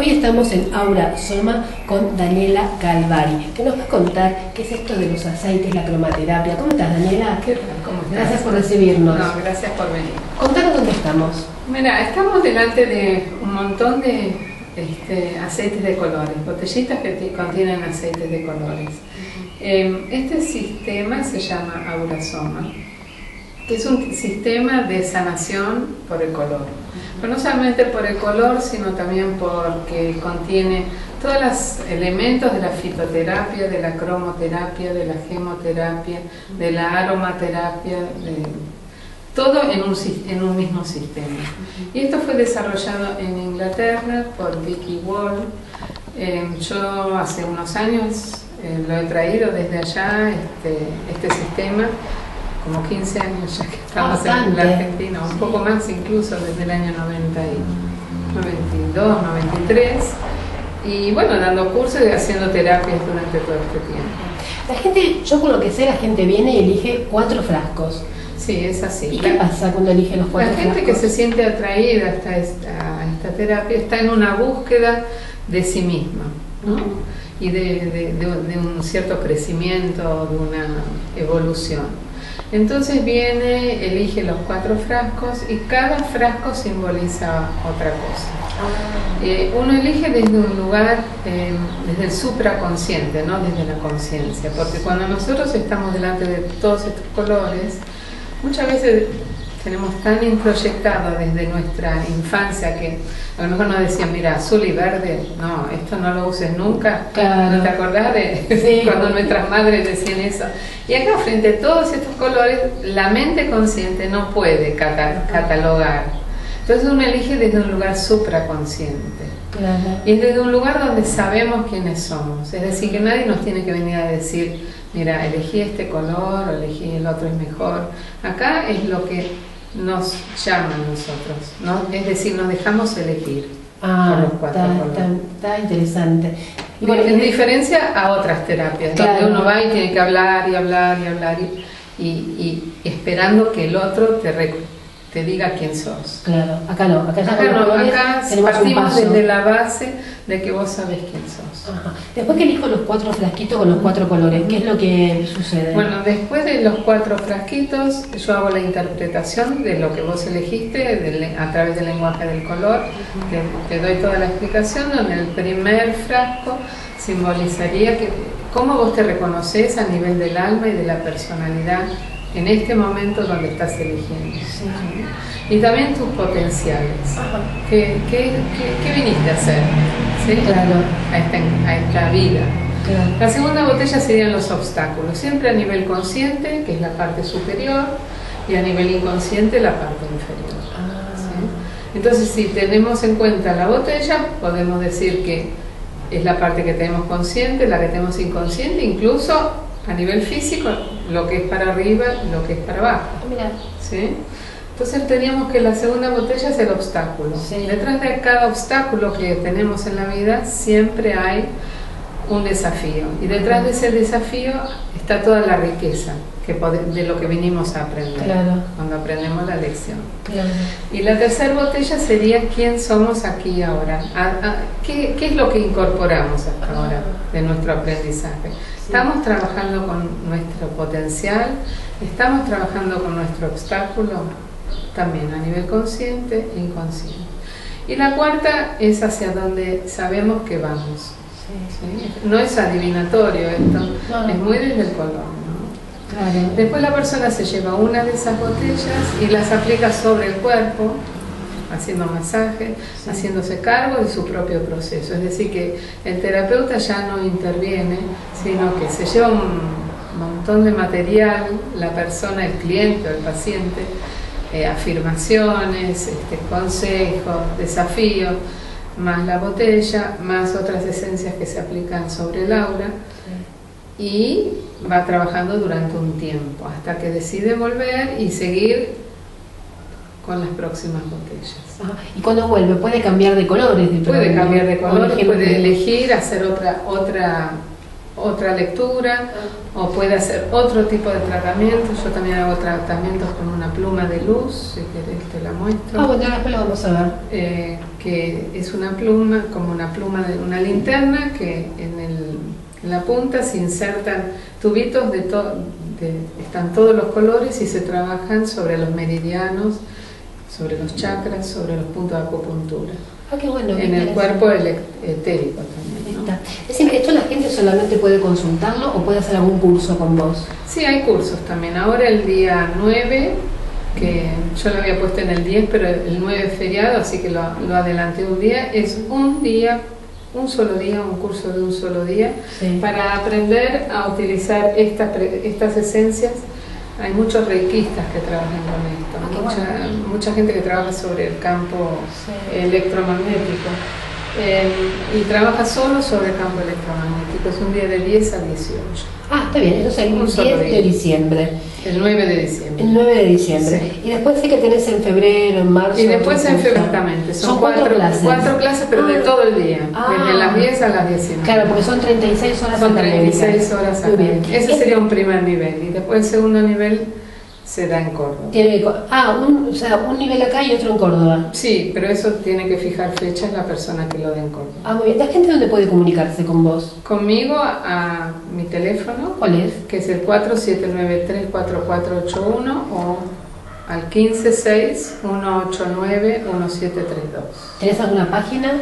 Hoy estamos en Aura Soma con Daniela Calvari, que nos va a contar qué es esto de los aceites, la cromaterapia. ¿Cómo estás, Daniela? ¿Qué tal? ¿Cómo estás? Gracias por recibirnos. No, gracias por venir. Contanos dónde estamos. Mira, estamos delante de un montón de este, aceites de colores, botellitas que contienen aceites de colores. Eh, este sistema se llama Aurasoma, que es un sistema de sanación por el color. Pero no solamente por el color, sino también porque contiene todos los elementos de la fitoterapia, de la cromoterapia, de la gemoterapia, de la aromaterapia, de- todo en un, en un mismo sistema. Y esto fue desarrollado en Inglaterra por Vicky Wall. Eh, yo hace unos años eh, lo he traído desde allá, este, este sistema, como 15 años ya que estamos en Bastante. la Argentina, un poco más incluso desde el año 90 y 92, 93. Y bueno, dando cursos y haciendo terapias durante todo este tiempo. La gente, yo por lo que sé, la gente viene y elige cuatro frascos. Sí, es así. ¿Y qué La- pasa cuando elige los cuatro La gente que frascos? se siente atraída hasta esta, a esta terapia está en una búsqueda de sí misma ¿no? y de, de- de- de un cierto crecimiento, de una evolución. Entonces viene, elige los cuatro frascos y cada frasco simboliza otra cosa. Ah, Eh, uno elige desde un lugar, eh, desde el supraconsciente, no desde la conciencia, porque cuando nosotros estamos delante de todos estos colores, muchas veces tenemos tan introyectado desde nuestra infancia que a lo mejor nos decían, mira, azul y verde, no, esto no lo uses nunca. Claro. ¿No te acordás de Sí. cuando nuestras madres decían eso? Y acá frente a todos estos colores, la mente consciente no puede cata- catalogar. Entonces uno elige desde un lugar supraconsciente. claro. Y es desde un lugar donde sabemos quiénes somos. Es decir, que nadie nos tiene que venir a decir, mira, elegí este color o elegí el otro es mejor. Acá es lo que nos llama a nosotros. ¿no? Es decir, nos dejamos elegir. Ah, cuatro está, está- está interesante. Y bueno, en diferencia a otras terapias, Claro. donde uno va y tiene que hablar y hablar y hablar y, y- y esperando que el otro te, te diga quién sos. Claro, acá no, acá ya Acá no, acá partimos desde la base de que vos sabés quién sos. Ajá. Después que elijo los cuatro frasquitos con los cuatro colores, ¿qué es lo que sucede? Bueno, después de los cuatro frasquitos, yo hago la interpretación de lo que vos elegiste del- a través del lenguaje del color. Te, te doy toda la explicación, donde el primer frasco simbolizaría que cómo vos te reconoces a nivel del alma y de la personalidad en este momento donde estás eligiendo. Sí. Y también tus potenciales. ¿Qué, qué, qué- qué viniste a hacer? ¿Sí? Claro. A esta, a esta vida. Claro. La segunda botella serían los obstáculos, siempre a nivel consciente, que es la parte superior, y a nivel inconsciente, la parte inferior. Ah, ¿sí? Entonces, si tenemos en cuenta la botella, podemos decir que es la parte que tenemos consciente, la que tenemos inconsciente, incluso a nivel físico, lo que es para arriba y lo que es para abajo. mira, ¿sí? Entonces teníamos que la segunda botella es el obstáculo. Sí. Detrás de cada obstáculo que tenemos en la vida siempre hay un desafío. Y detrás de ese desafío está toda la riqueza que de lo que vinimos a aprender Claro. cuando aprendemos la lección. claro. Y la tercera botella sería quién somos aquí ahora. ¿qué, qué es lo que incorporamos hasta Ah. ahora de nuestro aprendizaje? ¿Estamos trabajando con nuestro potencial? ¿Estamos trabajando con nuestro obstáculo? También a nivel consciente e inconsciente. Y la cuarta es hacia donde sabemos que vamos. Sí, ¿sí? No es adivinatorio esto, No, no. es muy desde el color. Después la persona se lleva una de esas botellas y las aplica sobre el cuerpo, haciendo masaje, Sí. haciéndose cargo de su propio proceso. Es decir, que el terapeuta ya no interviene, sino que se lleva un montón de material, la persona, el cliente o el paciente, eh, afirmaciones, este, consejos, desafíos, más la botella, más otras esencias que se aplican sobre el aura y va trabajando durante un tiempo hasta que decide volver y seguir con las próximas botellas. Ajá. Y cuando vuelve, puede cambiar de colores. De Puede cambiar de o color, elegir- puede elegir hacer otra otra otra lectura o puede hacer otro tipo de tratamiento. Yo también hago tratamientos con una pluma de luz, si querés te la muestro. Ah, bueno, después lo vamos a ver. Eh, que es una pluma, como una pluma de una linterna, que en, el, en la punta se insertan tubitos de todo, están todos los colores y se trabajan sobre los meridianos, sobre los chakras, sobre los puntos de acupuntura. Ah, qué bueno. En el cuerpo etérico también. ¿Esto la gente solamente puede consultarlo o puede hacer algún curso con vos? Sí, hay cursos también. Ahora el día 9, que yo lo había puesto en el 10, pero el 9 es feriado, así que lo, lo adelanté un día, es un día un solo día, un curso de un solo día, Sí. para aprender a utilizar estas, estas esencias. Hay muchos reikistas que trabajan con esto, Ah, mucha, gente que trabaja sobre el campo Sí. electromagnético eh, y trabaja solo sobre campo electromagnético. Es un día de 10 a 18, Ah, está bien, entonces el Un 10 solo de día. diciembre. el 9 de diciembre. El 9 de diciembre. Sí. Y después sé que tenés en febrero, en marzo. Y después en febrero exactamente, son, cuatro, clases. cuatro clases, pero de Ah. todo el día, Ah. desde las 10 a las 19. Claro, porque son 36 horas Son académicas. 36 horas Muy bien. académicas. Ese sería un primer nivel. Y después el segundo nivel se da en Córdoba. Tiene que ah, un, o sea, un nivel acá y otro en Córdoba. Sí, pero eso tiene que fijar fechas la persona que lo dé en Córdoba. Ah, muy bien. ¿La gente dónde puede comunicarse con vos? Conmigo a, a mi teléfono, ¿Cuál es? que es el 47934481 o al 156-189-1732. ¿Tenés alguna página?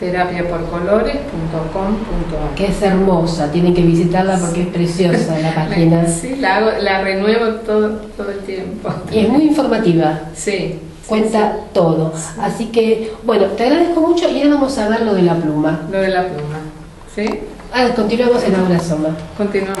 terapiaporcolores.com.ar Que es hermosa, tienen que visitarla porque es preciosa la página. Sí, la, hago- la renuevo todo, todo el tiempo. Y es muy informativa. Sí. Cuenta todo. Así que, bueno, te agradezco mucho y ahora vamos a ver lo de la pluma. Lo de la pluma. ¿Sí? Ah, continuamos en Aura Soma. Continuamos.